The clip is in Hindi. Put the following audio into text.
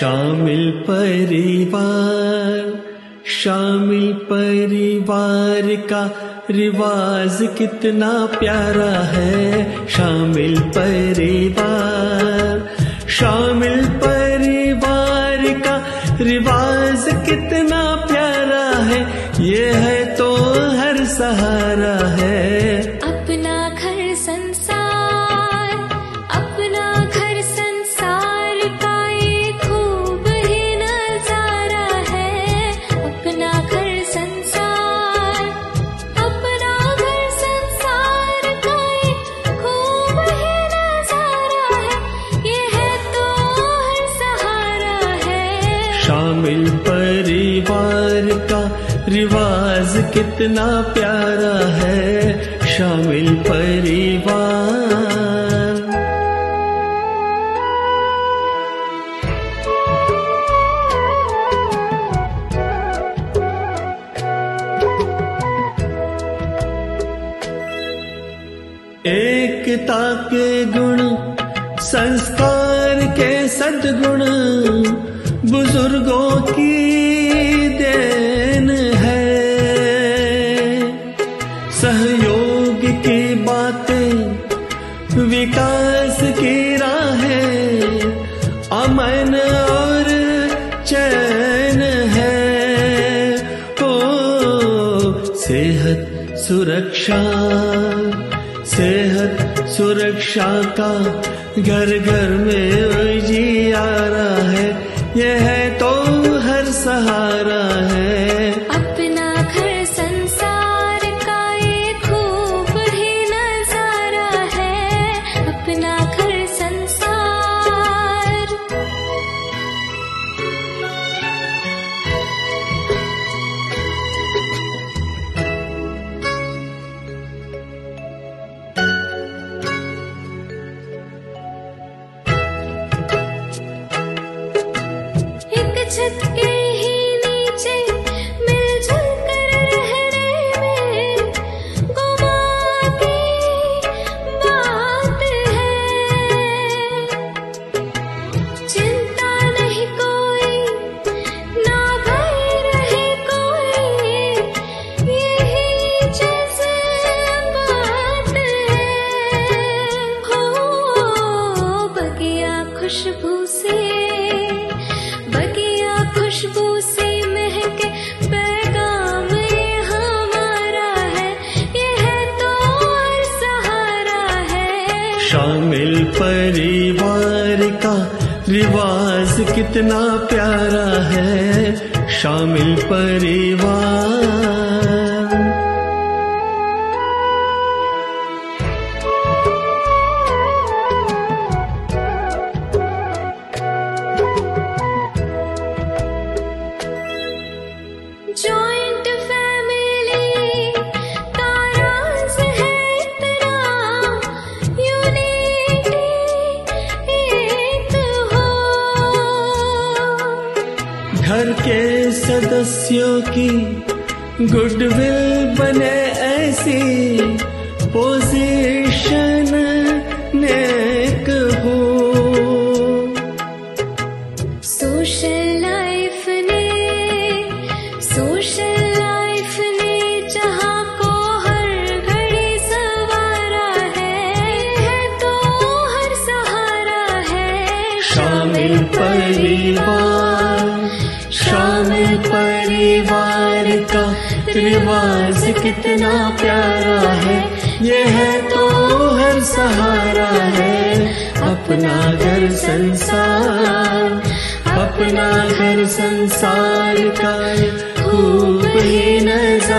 शामिल परिवार शामिल परिवार का रिवाज कितना प्यारा है। शामिल परिवार शामिल परिवार शामिल परिवार का रिवाज कितना प्यारा है। शामिल परिवार। एकता के गुण, संस्कार के सद्गुण, बुज़ुर्गों विकास की राहें, अमन और चैन है। ओ, सेहत सुरक्षा सेहत सुरक्षा का घर घर में जी आ रहा है। यह है तो हर सहारा छत के ही नीचे शामिल परिवार का रिवाज कितना प्यारा है। शामिल परिवार सदस्यों की गुडविल बने ऐसी पोजीशन नेक हो। सोशल लाइफ ने सोशल लाइफ ने जहाँ को हर घड़ी सवारा है है तो हर सहारा है। शामिल परिवार रिवाज कितना प्यारा है। ये है तो हर सहारा है। अपना घर संसार, अपना घर संसार का खूब ही नज़ारा